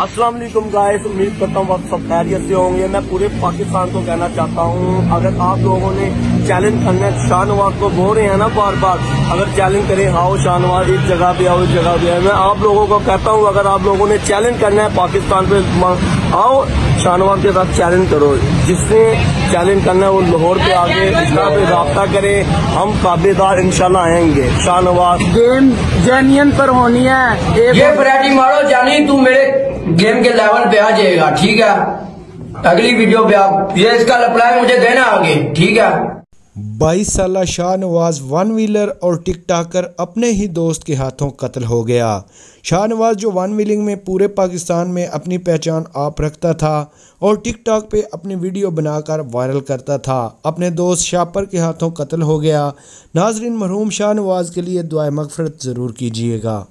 अस्सलाम वालेकुम गाइस उम्मीद करता हूँ आप सब खैरियत से होंगे। मैं पूरे पाकिस्तान को कहना चाहता हूँ अगर आप लोगों ने चैलेंज करना है शाहनवाज को बोल रहे हैं ना बार बार अगर चैलेंज करें आओ शाहनवाज इस जगह पे आओ इस जगह पे आओ। मैं आप लोगों को कहता हूँ अगर आप लोगों ने चैलेंज करना है पाकिस्तान पे आओ शाहनवाज के साथ चैलेंज करो। जिसने चैलेंज करना है वो लाहौर पे आगे इसका पे रबता करे हम काबेदार इंशाल्लाह आएँगे। शाहनवाज। गेम जेनियन पर होनी है। ये वैरायटी मारो जानी तू मेरे गेम के लेवल पे आ जाएगा, ठीक है? अगली वीडियो पे आप, ये इसका रिप्लाई मुझे देना आगे, ठीक है? बाईस साल शाहनवाज वन व्हीलर और टिकटाकर अपने ही दोस्त के हाथों कत्ल हो गया। शाहनवाज जो वन व्हीलिंग में पूरे पाकिस्तान में अपनी पहचान आप रखता था और टिकटॉक पे अपनी वीडियो बनाकर वायरल करता था, अपने दोस्त शापर के हाथों कत्ल हो गया। नाजरीन मरहूम शाहनवाज के लिए दुआ मगफरत ज़रूर कीजिएगा।